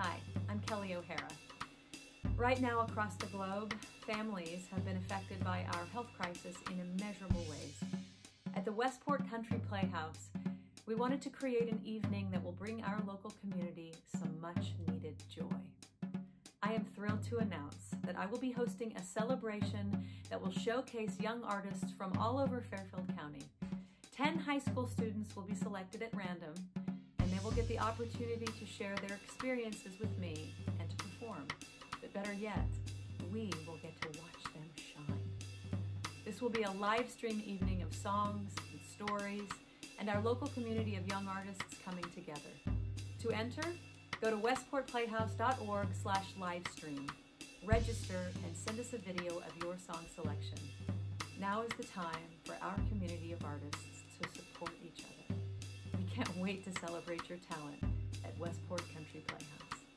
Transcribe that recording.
Hi, I'm Kelli O'Hara. Right now, across the globe, families have been affected by our health crisis in immeasurable ways. At the Westport Country Playhouse, we wanted to create an evening that will bring our local community some much needed joy. I am thrilled to announce that I will be hosting a celebration that will showcase young artists from all over Fairfield County. Ten high school students will be selected at random, and they will get the opportunity to share their experiences with me and to perform. But better yet, we will get to watch them shine. This will be a live stream evening of songs and stories and our local community of young artists coming together. To enter, go to westportplayhouse.org slash livestream. Register and send us a video of your song selection. Now is the time for our community of can't wait to celebrate your talent at Westport Country Playhouse.